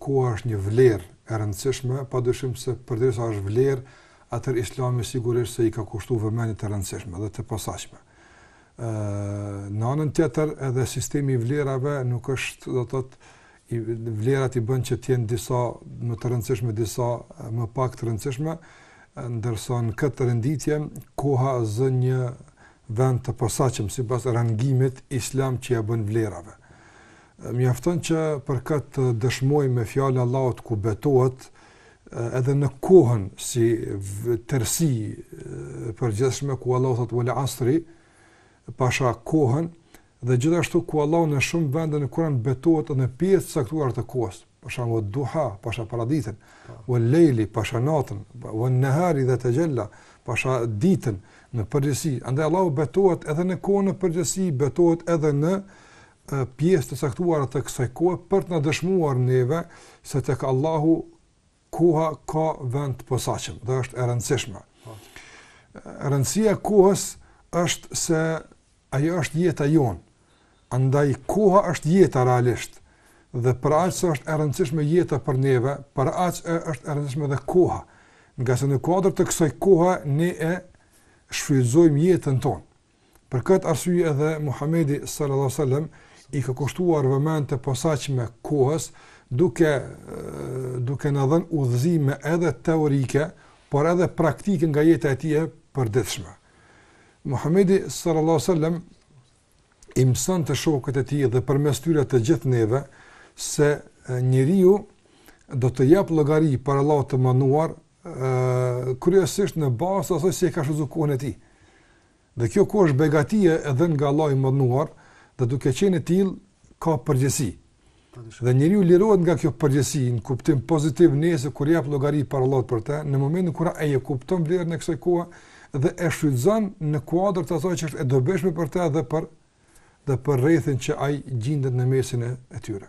Koha është një vlerë e rëndësishme, padyshim se përderisa është vlerë, atëherë Islami sigurisht se i ka kushtuar vëmendje të rëndësishme dhe të posaçme. Ë në anën tjetër edhe sistemi i vlerave nuk është, do të thotë, vlerat i bën që të jenë disa më të rëndësishme, disa më pak të rëndësishme, ndërsa në këtë renditje koha zë një vend të posaçëm sipas rangimit islam që ia bën vlerave. Mjafton që për këtë të dëshmoj me fjalën e Allahut ku betohet edhe në kohën si tërësi e përgjithshme ku Allahu thotë wal asri pasha kohën Dhe gjithashtu ku Allahu në shumë vende në Kur'an betohet edhe në pjesë të caktuara të kohës, për shembull wad duha, pasha paraditen, wal leili, pasha natën, wan nahari idha texhella, pasha ditën në përgjithësi. Andaj Allahu betohet edhe në kohën në përgjithësi, betohet edhe në pjesë të caktuara të kësaj kohë për të na dëshmuar neve se tek Allahu Koha ka vend të posaçëm dhe është e rëndësishme. Rëndësia e kohës është se ajo është jeta jonë. Andaj koha është jeta realisht. Dhe për aq sa është e rëndësishme jeta për neve, për aq është e rëndësishme dhe koha. Ngase në kuadër të kësaj kohe ne e shfrytëzojmë jetën tonë. Për këtë arsye edhe Muhamedi sallallahu alaihi wasallam i ka kushtuar vëmendje të posaçme kohës, duke duke na dhënë udhëzime edhe teorike, por edhe praktike nga jeta e tij e përditshme. Muhamedi sallallahu alaihi wasallam i mëson shokët e tij dhe përmes tyre të gjithë neve se njeriu do të japë llogari para Allahut të madhëruar kryesisht në bazë të asaj se si e ka shfrytëzuar kohën e tij. Dhe kjo kohë është begatia e dhënë nga Allahu i madhëruar, dhe duke qenë e tillë ka përgjegjësi. Dhe njeriu lirohet nga kjo përgjegjësi në kuptim pozitiv nëse kur jep llogari para Allahut për të, në momentin kur ai e kupton vlerën e kësaj kohe dhe e shfrytëzon në kuadër të asaj që është e dobishme për të dhe për dhe për rrethin që ai gjindet në mesin e tyre.